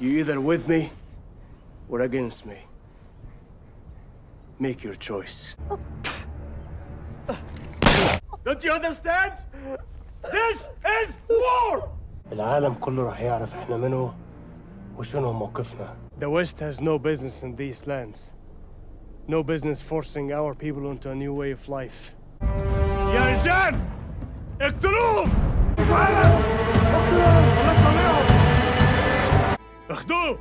You either with me or against me. Make your choice. Don't you understand? This is war! العالم كله راح يعرف احنا منو وشنو موقفنا. The West has no business in these lands. No business forcing our people into a new way of life. يا رجال اقتلوهم! اخدوه!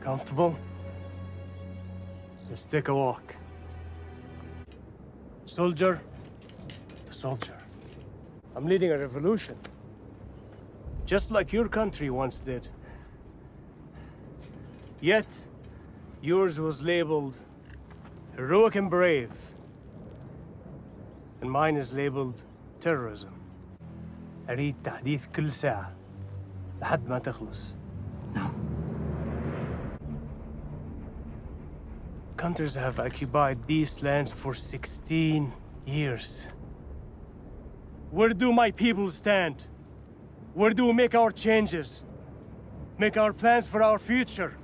Comfortable? Let's take a walk. Soldier to soldier. I'm leading a revolution. Just like your country once did. Yet, yours was labeled heroic and brave. And mine is labeled terrorism. أريد تحديث كل ساعة لحد ما تخلص. Countries have occupied these lands for 16 years. Where do my people stand? Where do we make our changes? Make our plans for our future?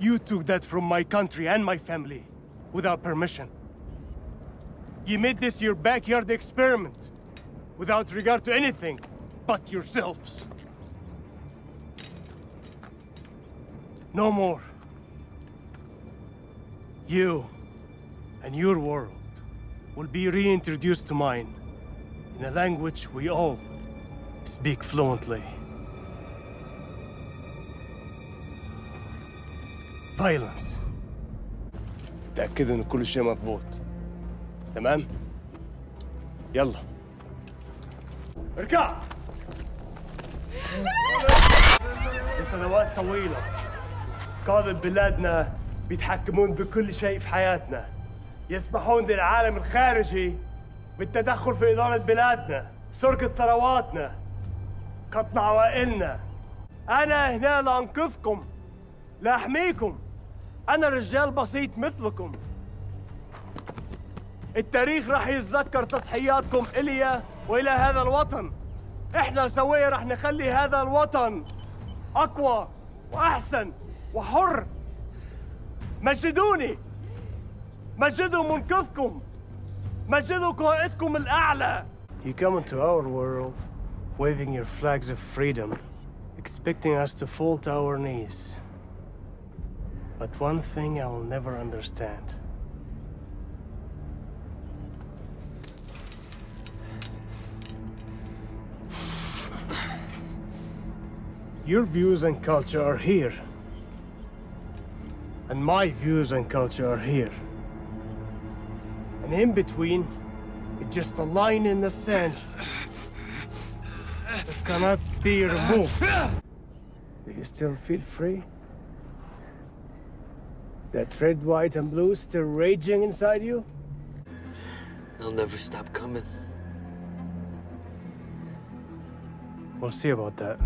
You took that from my country and my family, without permission. You made this your backyard experiment, without regard to anything but yourselves. No more. You and your world will be reintroduced to mine in a language we all speak fluently. Violence. تأكد إن كل شيء مضبوط. تمام؟ يلا. اركع! لسنوات طويلة. قادة بلادنا بيتحكمون بكل شيء في حياتنا. يسمحون للعالم الخارجي بالتدخل في إدارة بلادنا سرقة ثرواتنا قطع عوائلنا. أنا هنا لأنقذكم لأحميكم أنا رجال بسيط مثلكم. التاريخ راح يتذكر تضحياتكم إلي وإلى هذا الوطن إحنا سوية راح نخلي هذا الوطن أقوى وأحسن وحر مجدوني مجدوا منقذكم مجدوا قائدكم الأعلى You come into our world waving your flags of freedom expecting us to fall to our knees But one thing I will never understand Your views and culture are here. And my views and culture are here. And in between, it's just a line in the sand that cannot be removed. Do you still feel free? That red, white, and blue still raging inside you? They'll never stop coming. We'll see about that.